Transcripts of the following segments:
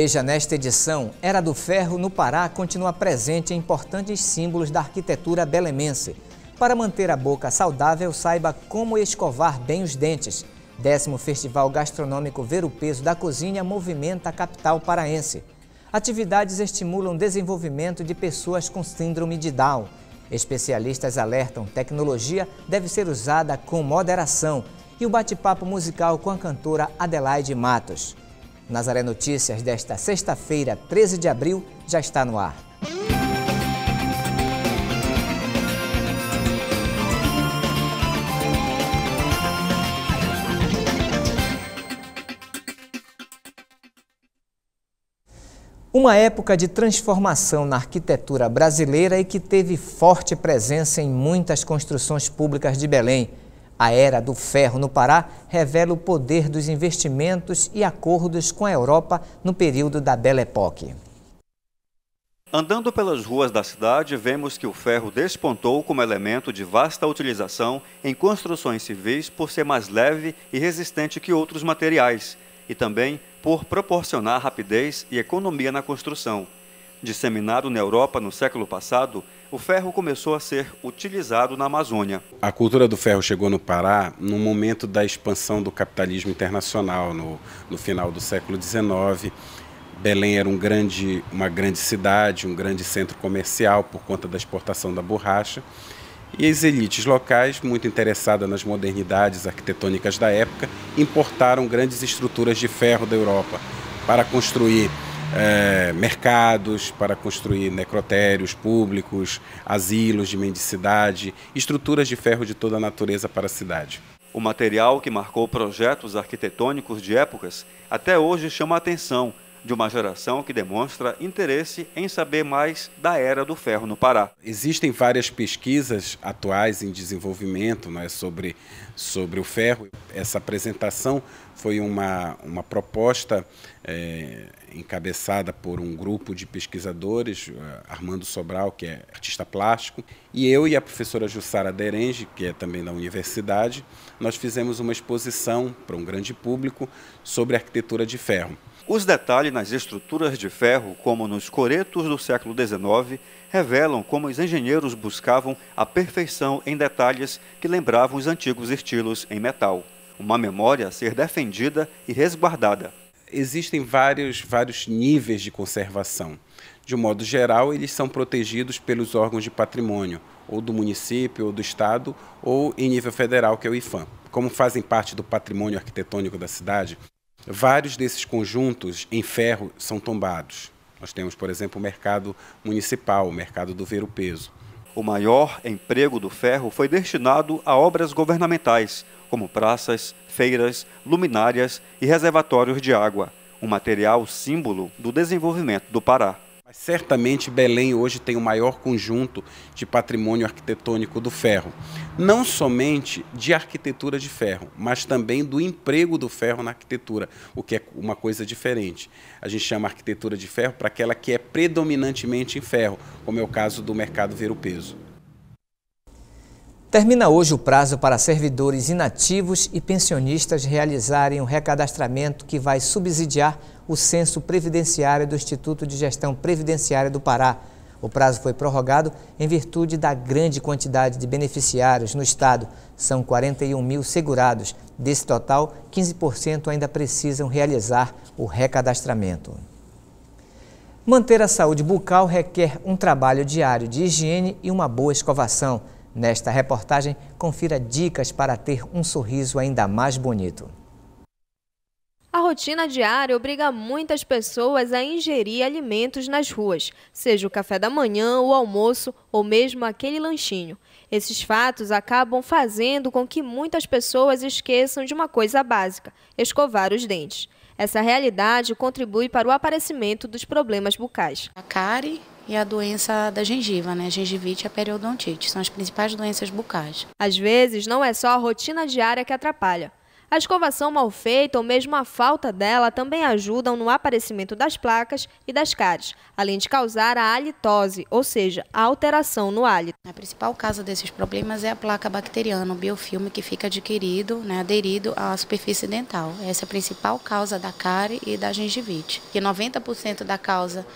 Veja nesta edição, Era do Ferro no Pará continua presente em importantes símbolos da arquitetura belemense. Para manter a boca saudável, saiba como escovar bem os dentes. Décimo Festival Gastronômico Ver o Peso da Cozinha movimenta a capital paraense. Atividades estimulam desenvolvimento de pessoas com síndrome de Down. Especialistas alertam tecnologia deve ser usada com moderação. E o bate-papo musical com a cantora Adelaide Matos. Nazaré Notícias desta sexta-feira, 13 de abril, já está no ar. Uma época de transformação na arquitetura brasileira e que teve forte presença em muitas construções públicas de Belém. A era do ferro no Pará revela o poder dos investimentos e acordos com a Europa no período da Belle Époque. Andando pelas ruas da cidade, vemos que o ferro despontou como elemento de vasta utilização em construções civis por ser mais leve e resistente que outros materiais, e também por proporcionar rapidez e economia na construção. Disseminado na Europa no século passado, o ferro começou a ser utilizado na Amazônia. A cultura do ferro chegou no Pará no momento da expansão do capitalismo internacional, no, no final do século XIX. Belém era um grande, uma grande cidade, um grande centro comercial por conta da exportação da borracha. E as elites locais, muito interessadas nas modernidades arquitetônicas da época, importaram grandes estruturas de ferro da Europa para construir é, mercados para construir necrotérios públicos, asilos de mendicidade, estruturas de ferro de toda a natureza para a cidade. O material que marcou projetos arquitetônicos de épocas até hoje chama a atenção de uma geração que demonstra interesse em saber mais da era do ferro no Pará. Existem várias pesquisas atuais em desenvolvimento não é, sobre, sobre o ferro. Essa apresentação foi uma, uma proposta é, encabeçada por um grupo de pesquisadores, eh, Armando Sobral, que é artista plástico, e eu e a professora Jussara Derenge, que é também da universidade, nós fizemos uma exposição para um grande público sobre arquitetura de ferro. Os detalhes nas estruturas de ferro, como nos coretos do século XIX, revelam como os engenheiros buscavam a perfeição em detalhes que lembravam os antigos estilos em metal. Uma memória a ser defendida e resguardada. Existem vários, vários níveis de conservação. De um modo geral, eles são protegidos pelos órgãos de patrimônio, ou do município, ou do estado, ou em nível federal, que é o IFAM. Como fazem parte do patrimônio arquitetônico da cidade, Vários desses conjuntos em ferro são tombados. Nós temos, por exemplo, o mercado municipal, o mercado do ver o peso. O maior emprego do ferro foi destinado a obras governamentais, como praças, feiras, luminárias e reservatórios de água, um material símbolo do desenvolvimento do Pará. Mas certamente Belém hoje tem o maior conjunto de patrimônio arquitetônico do ferro. Não somente de arquitetura de ferro, mas também do emprego do ferro na arquitetura, o que é uma coisa diferente. A gente chama arquitetura de ferro para aquela que é predominantemente em ferro, como é o caso do mercado ver o peso. Termina hoje o prazo para servidores inativos e pensionistas realizarem um recadastramento que vai subsidiar o censo previdenciário do Instituto de Gestão Previdenciária do Pará. O prazo foi prorrogado em virtude da grande quantidade de beneficiários no estado. São 41 mil segurados. Desse total, 15% ainda precisam realizar o recadastramento. Manter a saúde bucal requer um trabalho diário de higiene e uma boa escovação. Nesta reportagem, confira dicas para ter um sorriso ainda mais bonito. A rotina diária obriga muitas pessoas a ingerir alimentos nas ruas, seja o café da manhã, o almoço ou mesmo aquele lanchinho. Esses fatos acabam fazendo com que muitas pessoas esqueçam de uma coisa básica: escovar os dentes. Essa realidade contribui para o aparecimento dos problemas bucais. A cárie e a doença da gengiva, né? Gengivite e a periodontite, são as principais doenças bucais. Às vezes, não é só a rotina diária que atrapalha. A escovação mal feita ou mesmo a falta dela também ajudam no aparecimento das placas e das cáries, além de causar a halitose, ou seja, a alteração no hálito. A principal causa desses problemas é a placa bacteriana, o biofilme que fica adquirido, né, aderido à superfície dental. Essa é a principal causa da cárie e da gengivite. E 90% da causa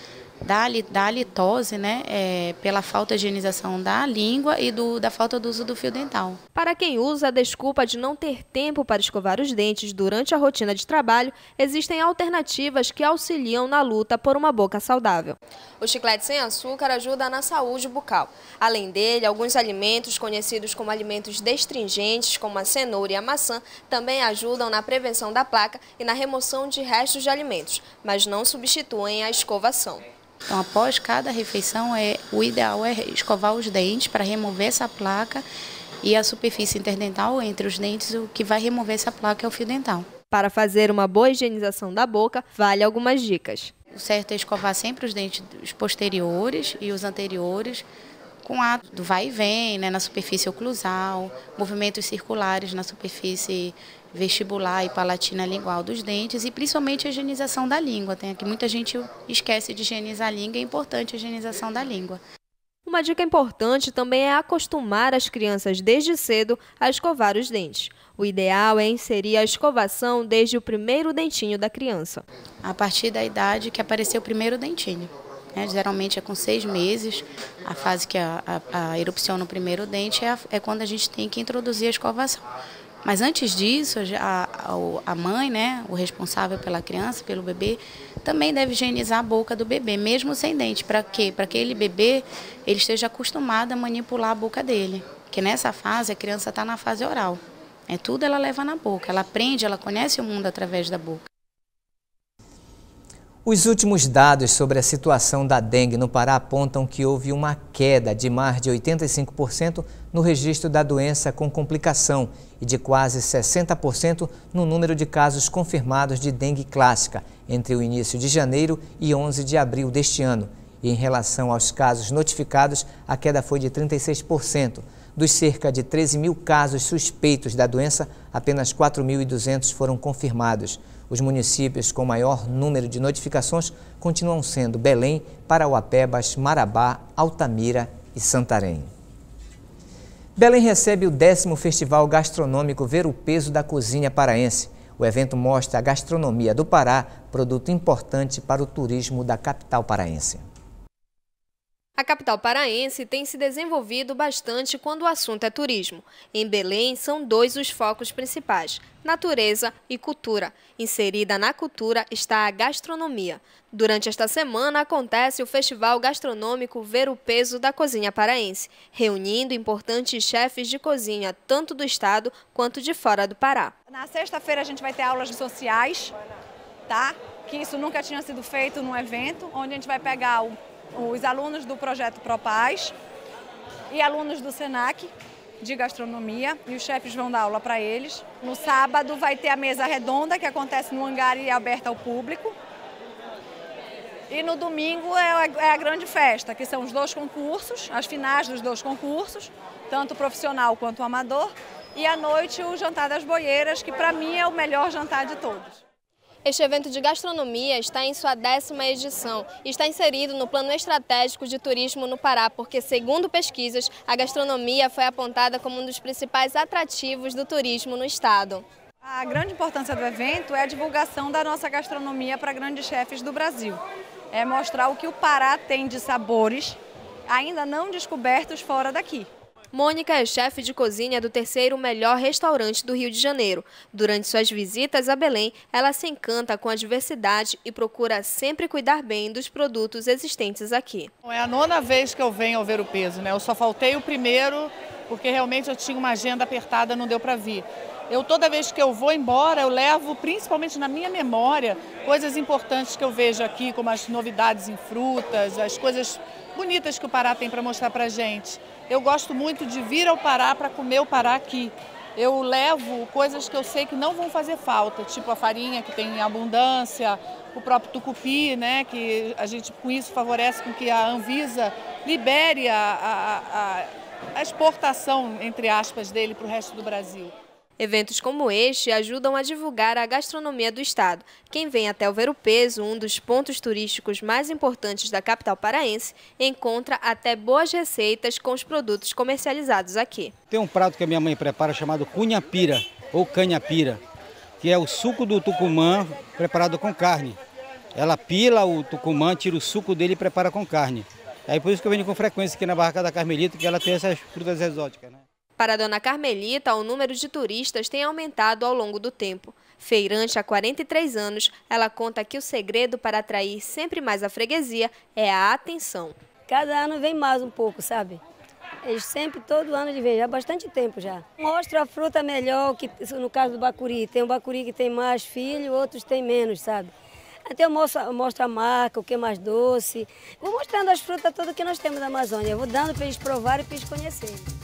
da, da halitose, né, é, pela falta de higienização da língua e do, da falta do uso do fio dental. Para quem usa a desculpa de não ter tempo para escovar os dentes durante a rotina de trabalho, existem alternativas que auxiliam na luta por uma boca saudável. O chiclete sem açúcar ajuda na saúde bucal. Além dele, alguns alimentos conhecidos como alimentos destringentes, como a cenoura e a maçã, também ajudam na prevenção da placa e na remoção de restos de alimentos, mas não substituem a escovação. Então, após cada refeição, é, o ideal é escovar os dentes para remover essa placa e a superfície interdental entre os dentes, o que vai remover essa placa é o fio dental. Para fazer uma boa higienização da boca, vale algumas dicas. O certo é escovar sempre os dentes posteriores e os anteriores, com ato do vai e vem, né, na superfície oclusal, movimentos circulares na superfície vestibular e palatina lingual dos dentes e principalmente a higienização da língua. Tem aqui muita gente esquece de higienizar a língua, é importante a higienização da língua. Uma dica importante também é acostumar as crianças desde cedo a escovar os dentes. O ideal é inserir a escovação desde o primeiro dentinho da criança. A partir da idade que apareceu o primeiro dentinho. Né? Geralmente é com seis meses, a fase que a, a, a erupção no primeiro dente é, a, é quando a gente tem que introduzir a escovação. Mas antes disso, a, a, mãe, né, o responsável pela criança, pelo bebê, também deve higienizar a boca do bebê, mesmo sem dente. Para quê? Para que aquele bebê ele esteja acostumado a manipular a boca dele. Porque nessa fase a criança está na fase oral. É tudo ela leva na boca. Ela aprende, ela conhece o mundo através da boca. Os últimos dados sobre a situação da dengue no Pará apontam que houve uma queda de mais de 85% no registro da doença com complicação e de quase 60% no número de casos confirmados de dengue clássica entre o início de janeiro e 11 de abril deste ano. E em relação aos casos notificados, a queda foi de 36%. Dos cerca de 13 mil casos suspeitos da doença, apenas 4.200 foram confirmados. Os municípios com maior número de notificações continuam sendo Belém, Parauapebas, Marabá, Altamira e Santarém. Belém recebe o décimo Festival Gastronômico Ver o Peso da Cozinha Paraense. O evento mostra a gastronomia do Pará, produto importante para o turismo da capital paraense. A capital paraense tem se desenvolvido bastante quando o assunto é turismo. Em Belém, são dois os focos principais: natureza e cultura. Inserida na cultura está a gastronomia. Durante esta semana acontece o Festival Gastronômico Ver o Peso da Cozinha Paraense, reunindo importantes chefes de cozinha, tanto do estado quanto de fora do Pará. Na sexta-feira a gente vai ter aulas sociais, tá? Que isso nunca tinha sido feito num evento, onde a gente vai pegar o os alunos do projeto Propaz e alunos do SENAC de gastronomia e os chefes vão dar aula para eles. No sábado vai ter a mesa redonda que acontece no hangar e é aberta ao público. E no domingo é, é a grande festa, que são os dois concursos, as finais dos dois concursos, tanto profissional quanto amador. E à noite o jantar das boieiras, que para mim é o melhor jantar de todos. Este evento de gastronomia está em sua décima edição e está inserido no Plano Estratégico de Turismo no Pará, porque, segundo pesquisas, a gastronomia foi apontada como um dos principais atrativos do turismo no estado. A grande importância do evento é a divulgação da nossa gastronomia para grandes chefes do Brasil. É mostrar o que o Pará tem de sabores ainda não descobertos fora daqui. Mônica é chefe de cozinha do terceiro melhor restaurante do Rio de Janeiro. Durante suas visitas a Belém, ela se encanta com a diversidade e procura sempre cuidar bem dos produtos existentes aqui. É a nona vez que eu venho ao ver o peso, né? Eu só faltei o primeiro porque realmente eu tinha uma agenda apertada, não deu para vir. Eu toda vez que eu vou embora, eu levo principalmente na minha memória coisas importantes que eu vejo aqui, como as novidades em frutas, as coisas bonitas que o Pará tem para mostrar para gente. Eu gosto muito de vir ao Pará para comer o Pará aqui. Eu levo coisas que eu sei que não vão fazer falta, tipo a farinha que tem em abundância, o próprio tucupi, né, que a gente com isso favorece com que a Anvisa libere a, a, a exportação, entre aspas, dele para o resto do Brasil. Eventos como este ajudam a divulgar a gastronomia do estado. Quem vem até o Ver o Peso, um dos pontos turísticos mais importantes da capital paraense, encontra até boas receitas com os produtos comercializados aqui. Tem um prato que a minha mãe prepara chamado cunhapira ou canhapira, que é o suco do tucumã preparado com carne. Ela pila o tucumã, tira o suco dele e prepara com carne. É por isso que eu venho com frequência aqui na Barraca da Carmelita, que ela tem essas frutas exóticas. Né? Para dona Carmelita, o número de turistas tem aumentado ao longo do tempo. Feirante há 43 anos, ela conta que o segredo para atrair sempre mais a freguesia é a atenção. Cada ano vem mais um pouco, sabe? Eles sempre, todo ano, de vez, há bastante tempo já. Mostra a fruta melhor, que no caso do bacuri. Tem um bacuri que tem mais filho, outros tem menos, sabe? Até eu mostro, mostro a marca, o que é mais doce. Vou mostrando as frutas todas que nós temos na Amazônia. Vou dando para eles provarem e para eles conhecerem.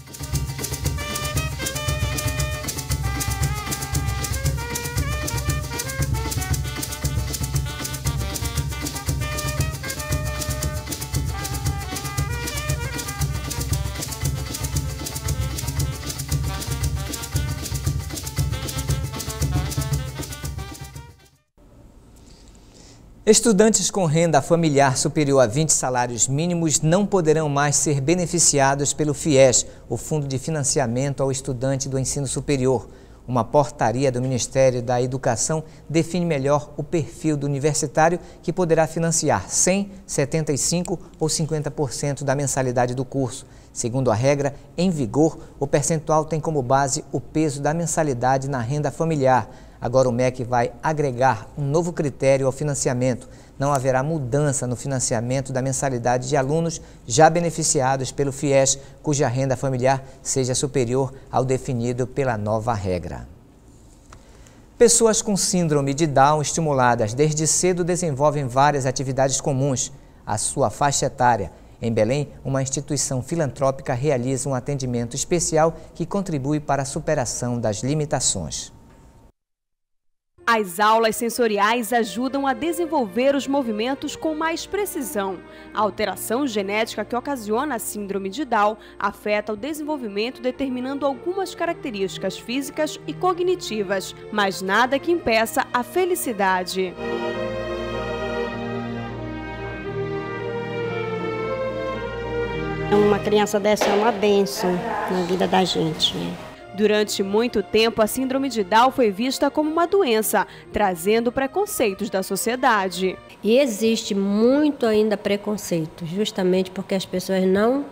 Estudantes com renda familiar superior a 20 salários mínimos não poderão mais ser beneficiados pelo FIES, o Fundo de Financiamento ao Estudante do Ensino Superior. Uma portaria do Ministério da Educação define melhor o perfil do universitário que poderá financiar 100, 75 ou 50% da mensalidade do curso. Segundo a regra em vigor, o percentual tem como base o peso da mensalidade na renda familiar. Agora o MEC vai agregar um novo critério ao financiamento. Não haverá mudança no financiamento da mensalidade de alunos já beneficiados pelo FIES, cuja renda familiar seja superior ao definido pela nova regra. Pessoas com síndrome de Down estimuladas desde cedo desenvolvem várias atividades comuns. A sua faixa etária em Belém, uma instituição filantrópica realiza um atendimento especial que contribui para a superação das limitações. As aulas sensoriais ajudam a desenvolver os movimentos com mais precisão. A alteração genética que ocasiona a síndrome de Down afeta o desenvolvimento determinando algumas características físicas e cognitivas, mas nada que impeça a felicidade. Uma criança dessa é uma benção na vida da gente. Durante muito tempo, a síndrome de Down foi vista como uma doença, trazendo preconceitos da sociedade. E existe muito ainda preconceito, justamente porque as pessoas não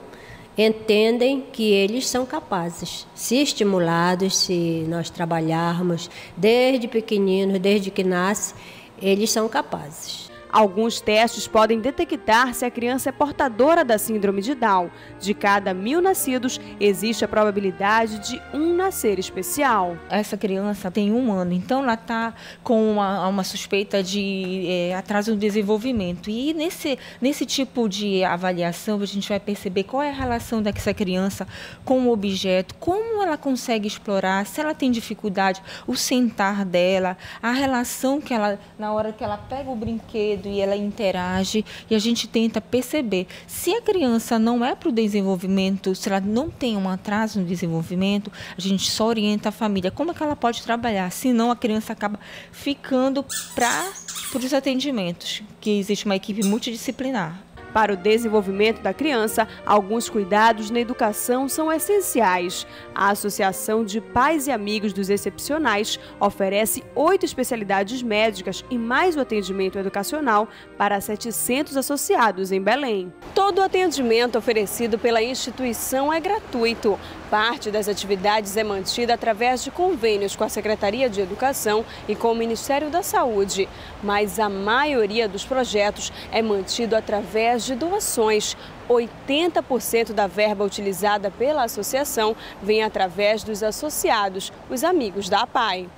entendem que eles são capazes. Se estimulados, se nós trabalharmos desde pequeninos, desde que nasce, eles são capazes. Alguns testes podem detectar se a criança é portadora da síndrome de Down. De cada mil nascidos, existe a probabilidade de um nascer especial. Essa criança tem um ano, então ela está com uma, uma, suspeita de é, atraso no desenvolvimento. E nesse, nesse tipo de avaliação, a gente vai perceber qual é a relação dessa criança com o objeto, como ela consegue explorar, se ela tem dificuldade, o sentar dela, a relação que ela, na hora que ela pega o brinquedo, e ela interage e a gente tenta perceber se a criança não é para o desenvolvimento, se ela não tem um atraso no desenvolvimento, a gente só orienta a família como é que ela pode trabalhar, senão a criança acaba ficando para os atendimentos, que existe uma equipe multidisciplinar. Para o desenvolvimento da criança, alguns cuidados na educação são essenciais. A Associação de Pais e Amigos dos Excepcionais oferece oito especialidades médicas e mais o atendimento educacional para 700 associados em Belém. Todo o atendimento oferecido pela instituição é gratuito. Parte das atividades é mantida através de convênios com a Secretaria de Educação e com o Ministério da Saúde, mas a maioria dos projetos é mantido através de doações. 80% da verba utilizada pela associação vem através dos associados, os amigos da APAI.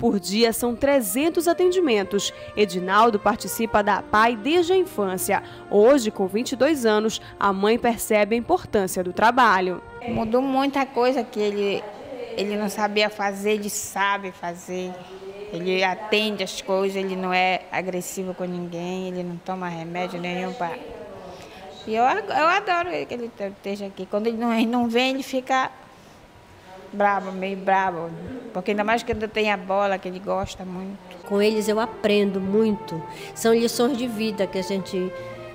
Por dia são 300 atendimentos. Edinaldo participa da APAI desde a infância. Hoje, com 22 anos, a mãe percebe a importância do trabalho. Mudou muita coisa que ele, ele não sabia fazer, ele sabe fazer. Ele atende as coisas, ele não é agressivo com ninguém, ele não toma remédio nenhum para. E eu, eu adoro que ele esteja aqui. Quando ele não, ele não vem, ele fica bravo, meio bravo. Porque ainda mais que ainda tem a bola, que ele gosta muito. Com eles eu aprendo muito. São lições de vida que a gente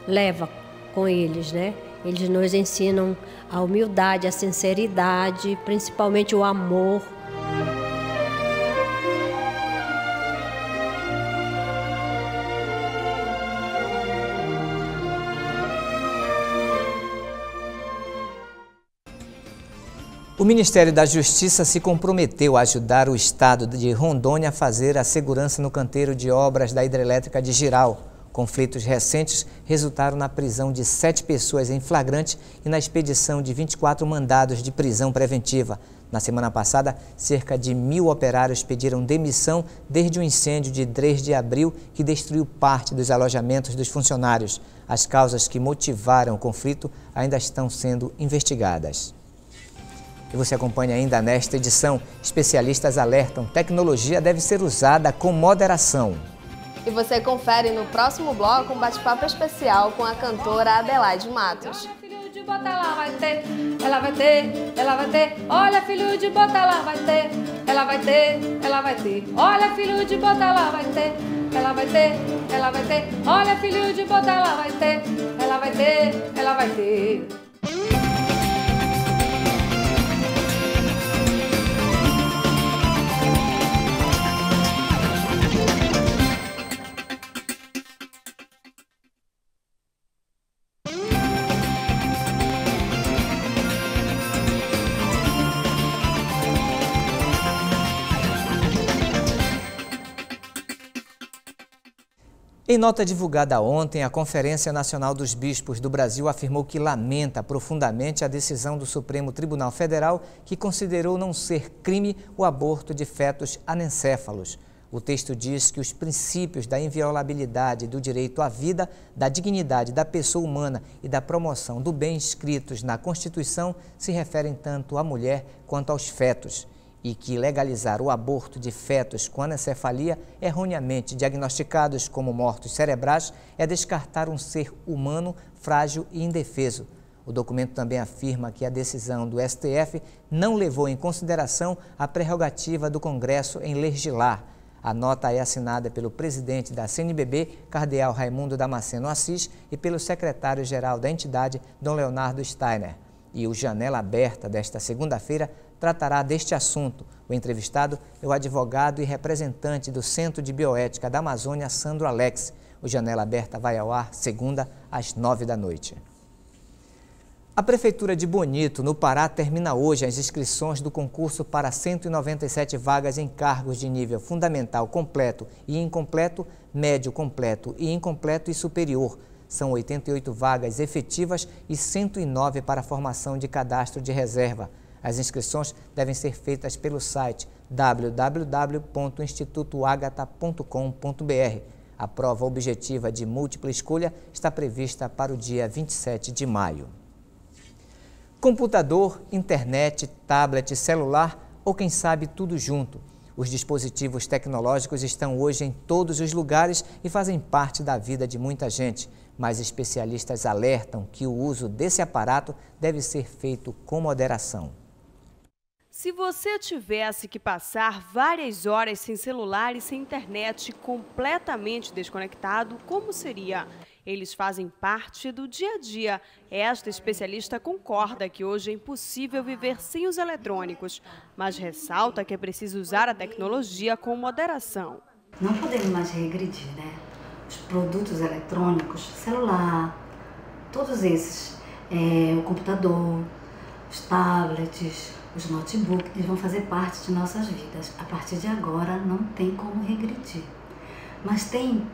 leva com eles, né? Eles nos ensinam a humildade, a sinceridade, principalmente o amor. O Ministério da Justiça se comprometeu a ajudar o Estado de Rondônia a fazer a segurança no canteiro de obras da hidrelétrica de Giral. Conflitos recentes resultaram na prisão de sete pessoas em flagrante e na expedição de 24 mandados de prisão preventiva. Na semana passada, cerca de mil operários pediram demissão desde o incêndio de 3 de abril que destruiu parte dos alojamentos dos funcionários. As causas que motivaram o conflito ainda estão sendo investigadas. E você acompanha ainda nesta edição. Especialistas alertam: tecnologia deve ser usada com moderação. E você confere no próximo bloco um bate-papo especial com a cantora Adelaide Matos. Filho de bota lá vai ter, ela vai ter, ela vai ter. Olha, filho de bota lá vai ter, ela vai ter, ela vai ter. Olha, filho de bota lá vai ter, ela vai ter, ela vai ter. Olha, filho de bota lá vai ter, ela vai ter, ela vai ter. Em nota divulgada ontem, a Conferência Nacional dos Bispos do Brasil afirmou que lamenta profundamente a decisão do Supremo Tribunal Federal que considerou não ser crime o aborto de fetos anencéfalos. O texto diz que os princípios da inviolabilidade do direito à vida, da dignidade da pessoa humana e da promoção do bem escritos na Constituição se referem tanto à mulher quanto aos fetos e que legalizar o aborto de fetos com anencefalia erroneamente diagnosticados como mortos cerebrais é descartar um ser humano frágil e indefeso. O documento também afirma que a decisão do STF não levou em consideração a prerrogativa do Congresso em legislar. A nota é assinada pelo presidente da CNBB, Cardeal Raimundo Damasceno Assis, e pelo secretário-geral da entidade, Dom Leonardo Steiner. E o Janela Aberta desta segunda-feira tratará deste assunto. O entrevistado é o advogado e representante do Centro de Bioética da Amazônia, Sandro Alex. O Janela Aberta vai ao ar segunda às nove da noite. A Prefeitura de Bonito, no Pará, termina hoje as inscrições do concurso para 197 vagas em cargos de nível fundamental completo e incompleto, médio completo e incompleto e superior. São 88 vagas efetivas e 109 para formação de cadastro de reserva. As inscrições devem ser feitas pelo site www.institutoagata.com.br. A prova objetiva de múltipla escolha está prevista para o dia 27 de maio. Computador, internet, tablet, celular ou quem sabe tudo junto. Os dispositivos tecnológicos estão hoje em todos os lugares e fazem parte da vida de muita gente, mas especialistas alertam que o uso desse aparato deve ser feito com moderação. Se você tivesse que passar várias horas sem celular e sem internet, completamente desconectado, como seria? Eles fazem parte do dia a dia. Esta especialista concorda que hoje é impossível viver sem os eletrônicos, mas ressalta que é preciso usar a tecnologia com moderação. Não podemos mais regredir, né? Os produtos eletrônicos, celular, todos esses, é, o computador, os tablets, os notebooks, eles vão fazer parte de nossas vidas. A partir de agora não tem como regredir, mas tem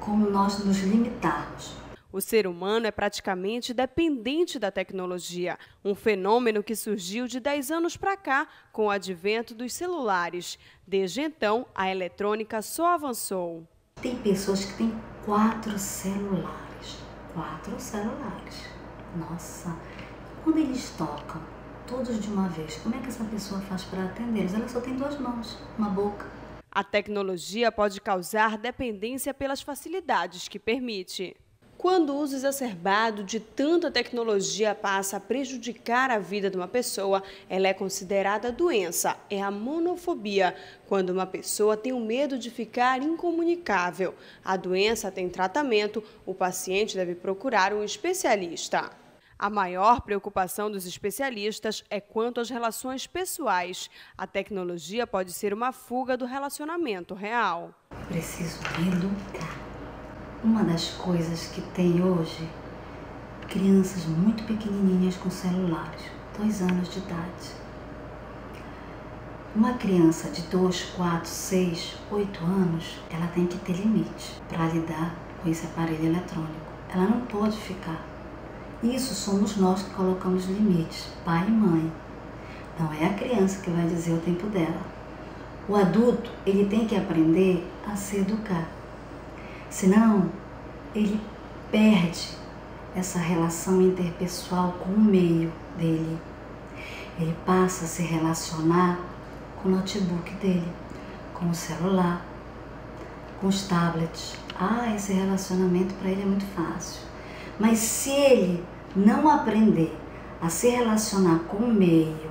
como nós nos limitarmos. O ser humano é praticamente dependente da tecnologia, um fenômeno que surgiu de 10 anos para cá com o advento dos celulares. Desde então, a eletrônica só avançou. Tem pessoas que têm quatro celulares. Quatro celulares. Nossa, quando eles tocam, todos de uma vez. Como é que essa pessoa faz para atendê-los? Ela só tem duas mãos, uma boca. A tecnologia pode causar dependência pelas facilidades que permite. Quando o uso exacerbado de tanta tecnologia passa a prejudicar a vida de uma pessoa, ela é considerada doença. É a monofobia, quando uma pessoa tem o medo de ficar incomunicável. A doença tem tratamento, o paciente deve procurar um especialista. A maior preocupação dos especialistas é quanto às relações pessoais. A tecnologia pode ser uma fuga do relacionamento real. Preciso educar. Uma das coisas que tem hoje, crianças muito pequenininhas com celulares, dois anos de idade. Uma criança de 2, 4, 6, 8 anos, ela tem que ter limite para lidar com esse aparelho eletrônico. Ela não pode ficar. Isso somos nós que colocamos limites, pai e mãe. Não é a criança que vai dizer o tempo dela. O adulto, ele tem que aprender a se educar. Senão, ele perde essa relação interpessoal com o meio dele. Ele passa a se relacionar com o notebook dele, com o celular, com os tablets. Ah, esse relacionamento para ele é muito fácil. Mas se ele não aprender a se relacionar com o meio,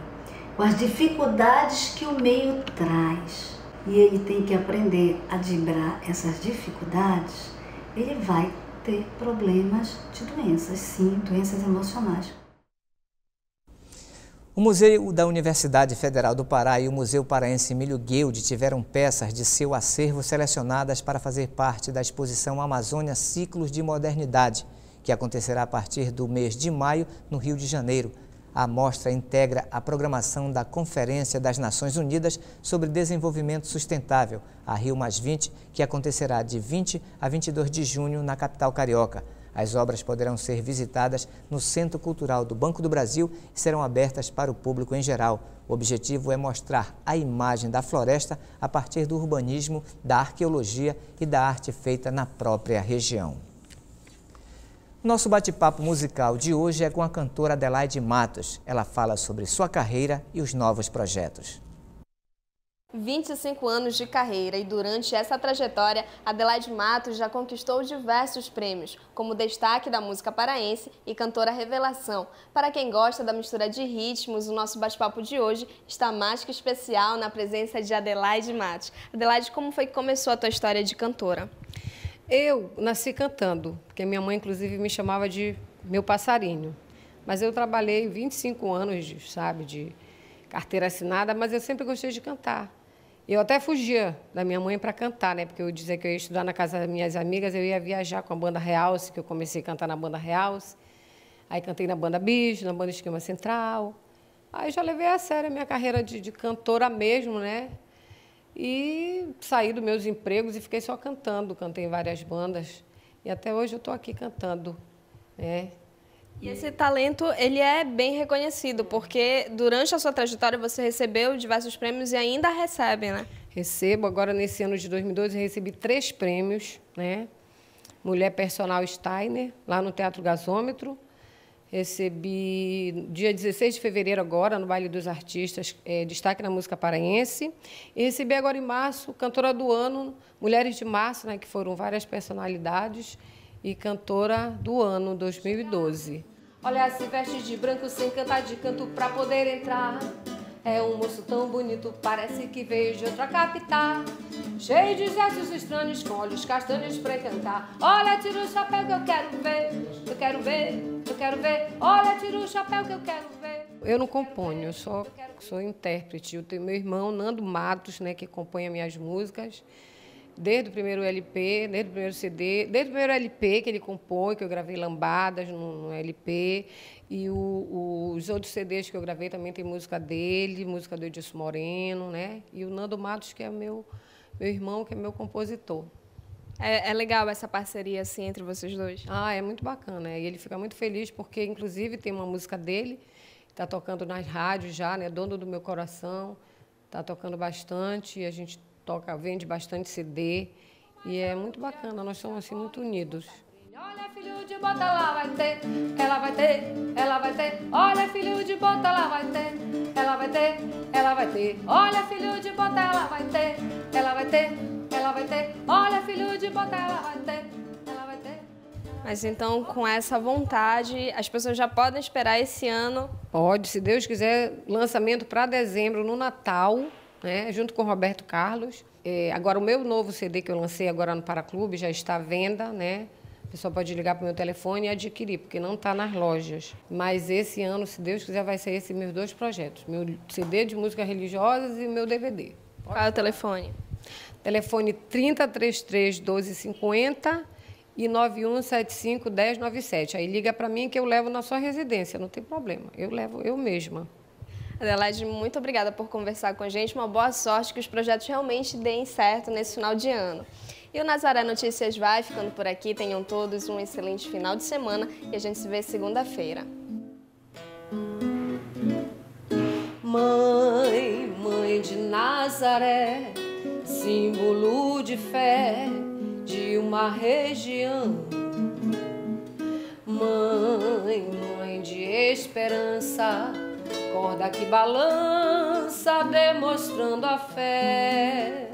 com as dificuldades que o meio traz, e ele tem que aprender a driblar essas dificuldades, ele vai ter problemas de doenças, sim, doenças emocionais. O Museu da Universidade Federal do Pará e o Museu Paraense Emílio Guilde tiveram peças de seu acervo selecionadas para fazer parte da exposição Amazônia Ciclos de Modernidade, que acontecerá a partir do mês de maio no Rio de Janeiro. A mostra integra a programação da Conferência das Nações Unidas sobre Desenvolvimento Sustentável, a Rio que acontecerá de 20 a 22 de junho na capital carioca. As obras poderão ser visitadas no Centro Cultural do Banco do Brasil e serão abertas para o público em geral. O objetivo é mostrar a imagem da floresta a partir do urbanismo, da arqueologia e da arte feita na própria região. Nosso bate-papo musical de hoje é com a cantora Adelaide Matos. Ela fala sobre sua carreira e os novos projetos. 25 anos de carreira e durante essa trajetória, Adelaide Matos já conquistou diversos prêmios, como destaque da música paraense e cantora revelação. Para quem gosta da mistura de ritmos, o nosso bate-papo de hoje está mais que especial na presença de Adelaide Matos. Adelaide, como foi que começou a tua história de cantora? Eu nasci cantando, porque minha mãe, inclusive, me chamava de meu passarinho. Mas eu trabalhei 25 anos, de, sabe, de carteira assinada, mas eu sempre gostei de cantar. Eu até fugia da minha mãe para cantar, né? Porque eu dizia que eu ia estudar na casa das minhas amigas, eu ia viajar com a banda Realce, que eu comecei a cantar na banda Realce. Aí cantei na banda Bicho, na banda Esquema Central. Aí já levei a sério a minha carreira de, de cantora mesmo, né? E saí dos meus empregos e fiquei só cantando. Cantei em várias bandas. E até hoje eu estou aqui cantando. Né? E esse talento, ele é bem reconhecido, porque durante a sua trajetória você recebeu diversos prêmios e ainda recebe, né? Recebo. Agora, nesse ano de 2012, eu recebi três prêmios, né? Mulher Personal Steiner, lá no Teatro Gasômetro. Recebi dia 16 de fevereiro agora, no Baile dos Artistas, é, destaque na música paraense. E recebi agora em março, cantora do ano, Mulheres de Março, né, que foram várias personalidades, e cantora do ano 2012. Olha, se veste de branco sem cantar de canto para poder entrar. É um moço tão bonito, parece que veio de outra capital. Cheio de gestos estranhos, com olhos castanhos pra encantar. Olha, tira o chapéu que eu quero ver, eu quero ver, eu quero ver. Olha, tira o chapéu que eu quero ver. Eu não componho, eu só sou intérprete. Eu tenho meu irmão, Nando Matos, né, que acompanha minhas músicas desde o primeiro LP, desde o primeiro CD, desde o primeiro LP que ele compõe, que eu gravei lambadas no, no LP, e o, o, os outros CDs que eu gravei também tem música dele, música do Edilson Moreno, né? E o Nando Matos, que é meu, meu irmão, que é meu compositor. É, é, legal essa parceria assim entre vocês dois? Ah, é muito bacana. E ele fica muito feliz porque, inclusive, tem uma música dele, está tocando nas rádios já, né? Dono do meu coração, está tocando bastante. E a gente toca, vende bastante CD e é muito bacana, nós somos assim muito unidos. Olha, filho de bota lá vai ter, ela vai ter, ela vai ter. Olha, filho de bota lá vai ter, ela vai ter, ela vai ter. Olha, filho de bota ela vai ter, ela vai ter, ela vai ter. Olha, filho de bota ela vai ter, ela vai ter. Mas então, com essa vontade, as pessoas já podem esperar esse ano? Pode, se Deus quiser, lançamento para dezembro, no Natal, né, junto com o Roberto Carlos. É, agora, o meu novo CD que eu lancei agora no Paraclube já está à venda, né? A pessoa pode ligar para o meu telefone e adquirir, porque não está nas lojas. Mas esse ano, se Deus quiser, vai ser esses meus dois projetos. Meu CD de músicas religiosas e meu DVD. Qual é o telefone? Telefone 3033 1250 e 9175 1097. Aí liga para mim que eu levo na sua residência, não tem problema. Eu levo eu mesma. Adelaide, muito obrigada por conversar com a gente. Uma boa sorte que os projetos realmente deem certo nesse final de ano. E o Nazaré Notícias vai ficando por aqui. Tenham todos um excelente final de semana e a gente se vê segunda-feira. Mãe, mãe de Nazaré, símbolo de fé de uma região. Mãe, mãe de esperança, corda que balança, demonstrando a fé.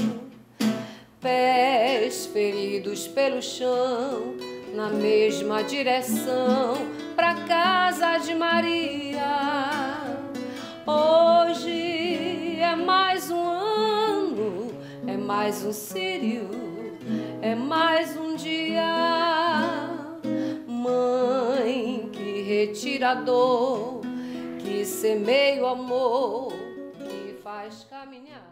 Pés feridos pelo chão, na mesma direção, pra casa de Maria. Hoje é mais um ano, é mais um sírio é mais um dia. Mãe que retira a dor, que semeia o amor, que faz caminhar.